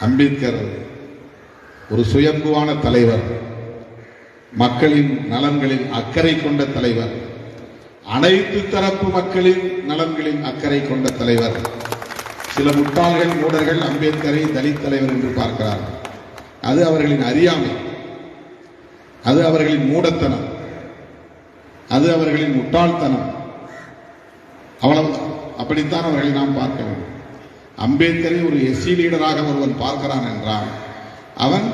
அம்பேத்கர் ஒரு சுயம்புவான தலைவர் மக்களின் நலன்களில் அக்கறை கொண்ட தலைவர் அனைத்து தரப்பு மக்களின் நலன்களில் அக்கறை கொண்ட தலைவர். சில முட்டாள்கள் மூடர்கள் அம்பேத்கரை தலித் தலைவர் என்று பார்க்கிறார்கள் அது அவர்களின் அறியாமை. அது அவர்களின் மூடத்தனம். அது அவர்களின் முட்டாள்தனம். அவ்வளவுதான். அப்படித்தான் அவர்களை நாம் பார்க்க வேண்டும். அம்பேத்கரை ஒரு எஸ்சி லீடராக ஒருவன் பார்க்கிறான் என்றால் அவன்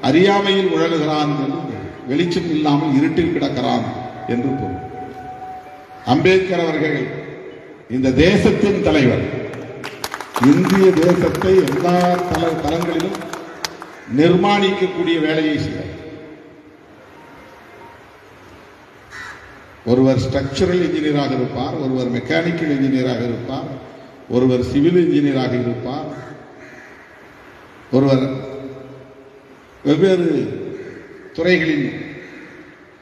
அறியாமையில் உழலுகிறான் என்று வெளிச்சம் இல்லாமல் இருட்டில் கிடக்கிறான் என்று பொருள். அம்பேத்கர் அவர்கள் இந்த தேசத்தின் தலைவர். இந்திய தேசத்தை எல்லா தல தளங்களிலும் நிர்மாணிக்கக்கூடிய வேலையை செய்தார். ஒருவர் ஸ்ட்ரக்சரல் இன்ஜினியராக இருப்பார் ஒருவர் மெக்கானிக்கல் இன்ஜினியராக இருப்பார் ஒருவர் சிவில் இன்ஜினியராக இருப்பார். ஒருவர் வெவ்வேறு துறைகளில்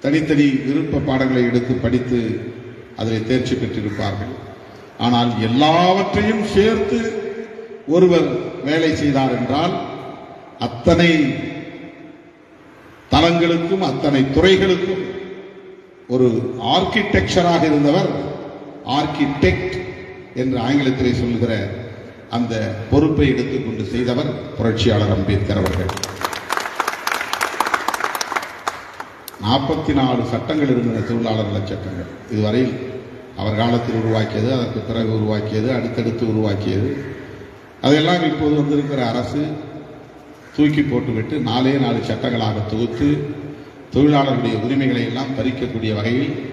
தனித்தனி விருப்ப பாடங்களை எடுத்து படித்து அதில் தேர்ச்சி பெற்றிருப்பார்கள். ஆனால் எல்லாவற்றையும் சேர்த்து ஒருவர் வேலை செய்தார் என்றால் அத்தனை தளங்களுக்கும் அத்தனை துறைகளுக்கும் ஒரு ஆர்கிடெக்சராக இருந்தவர் ஆர்கிடெக்ட் என்று ஆங்கிலத்திலே சொல்லுகிற அந்த பொறுப்பை எடுத்துக்கொண்டு செய்தவர் புரட்சியாளர் அம்பேத்கர் அவர்கள். நாற்பத்தி நாலு சட்டங்கள் இருந்தன தொழிலாளர் சட்டங்கள். இதுவரையில் அவர் காலத்தில் உருவாக்கியது அதற்கு பிறகு உருவாக்கியது அடுத்தடுத்து உருவாக்கியது. அதையெல்லாம் இப்போது வந்திருக்கிற அரசு தூக்கி போட்டுவிட்டு நாலே நாலு சட்டங்களாக தொகுத்து தொழிலாளர்களுடைய உரிமைகளை எல்லாம் பறிக்கக்கூடிய வகையில்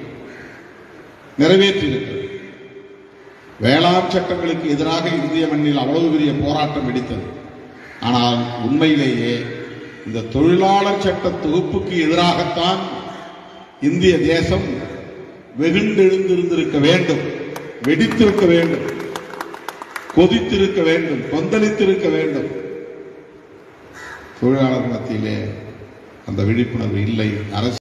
நிறைவேற்றியிருக்கிறது. வேளாண் சட்டங்களுக்கு எதிராக இந்திய மண்ணில் அவ்வளவு பெரிய போராட்டம் வெடித்தது. ஆனால் உண்மையிலேயே இந்த தொழிலாளர் சட்ட தொகுப்புக்கு எதிராகத்தான் இந்திய தேசம் வெகுண்டெழுந்திருந்திருக்க வேண்டும் வெடித்திருக்க வேண்டும் கொதித்திருக்க வேண்டும் கொந்தளித்திருக்க வேண்டும். தொழிலாளர் மத்தியிலே அந்த விழிப்புணர்வு இல்லை. அரசு